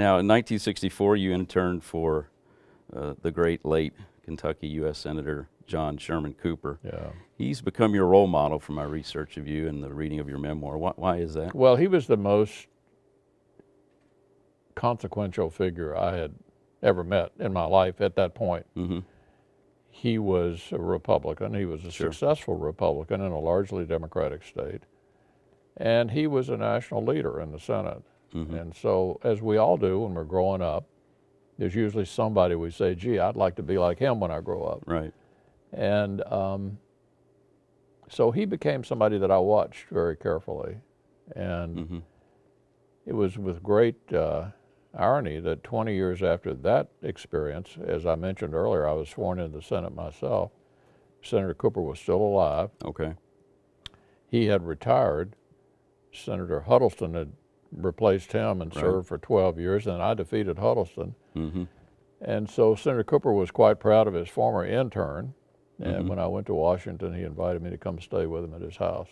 Now, in 1964, you interned for uh, the great late Kentucky U.S. Senator John Sherman Cooper. Yeah. He's become your role model for my research of you and the reading of your memoir. Why, why is that? Well, he was the most consequential figure I had ever met in my life at that point. Mm-hmm. He was a Republican. He was a Sure. successful Republican in a largely Democratic state. And he was a national leader in the Senate. Mhm. And so, as we all do when we're growing up, there's usually somebody we say, gee, I'd like to be like him when I grow up. Right. And um, so he became somebody that I watched very carefully. And Mm-hmm. it was with great uh, irony that 20 years after that experience, as I mentioned earlier, I was sworn into the Senate myself. Senator Cooper was still alive. Okay. He had retired. Senator Huddleston had replaced him and Right. served for 12 years, and I defeated Huddleston. Mm-hmm. And so Senator Cooper was quite proud of his former intern. And Mhm. when I went to Washington, he invited me to come stay with him at his house.